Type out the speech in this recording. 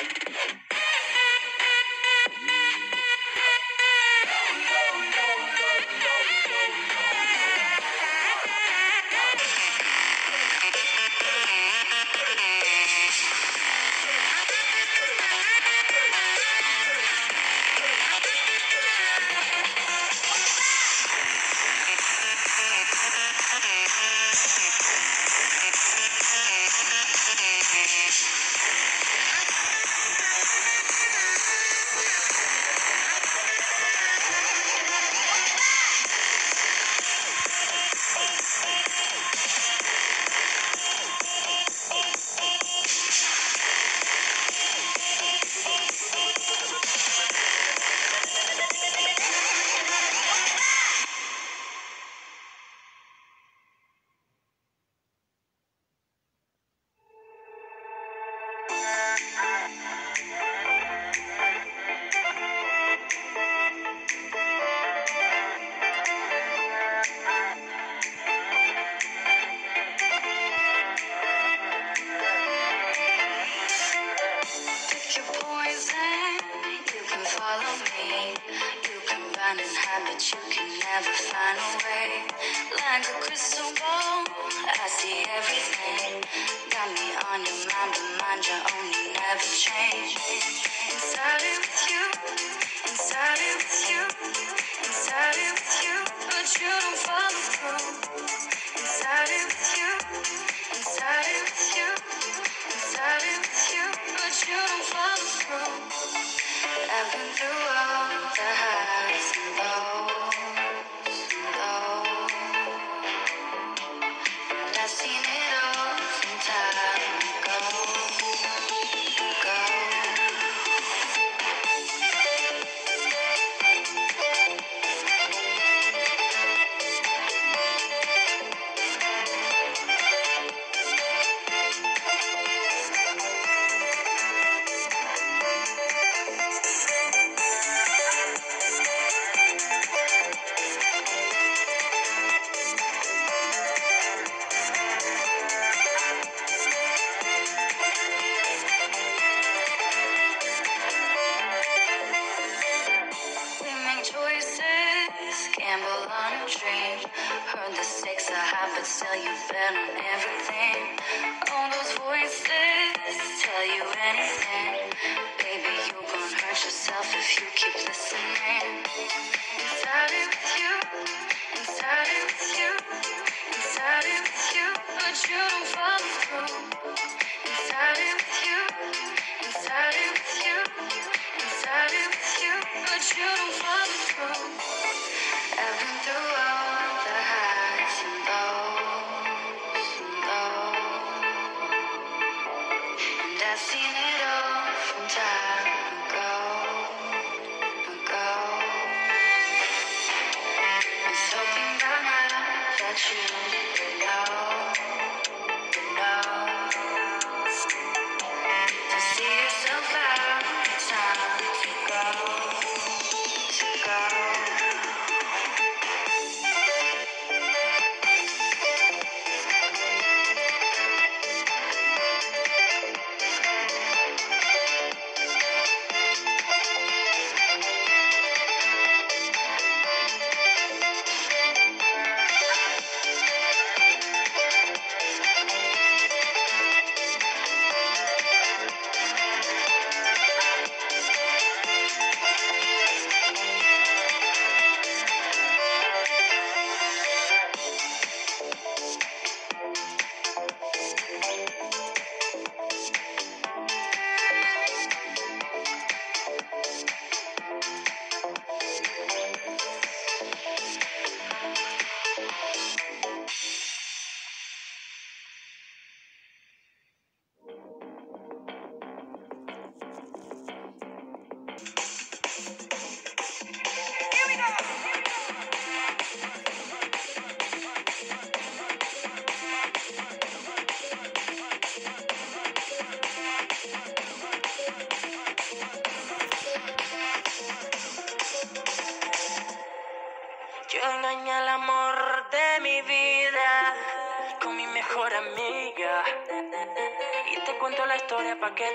Thank you. Hide, but you can never find a way. Like a crystal ball, I see everything. Got me on your mind, but mind your own, you never change. It with you, but still you bet on everything. All those voices tell you anything. Baby, you gon' hurt yourself if you keep listening. Inside it with you, inside it with you, inside it with you, but you don't follow through. Inside it with you, inside it with you, inside it with you, but you don't follow through. I've been through that you Yo engañé al amor de mi vida con mi mejor amiga. Y te cuento la historia pa' que